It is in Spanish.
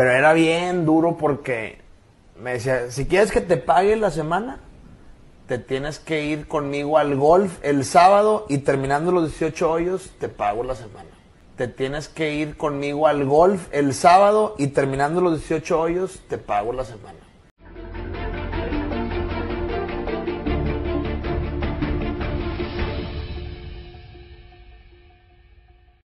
Pero era bien duro porque me decía, si quieres que te pague la semana, te tienes que ir conmigo al golf el sábado y terminando los 18 hoyos, te pago la semana. Te tienes que ir conmigo al golf el sábado y terminando los 18 hoyos, te pago la semana.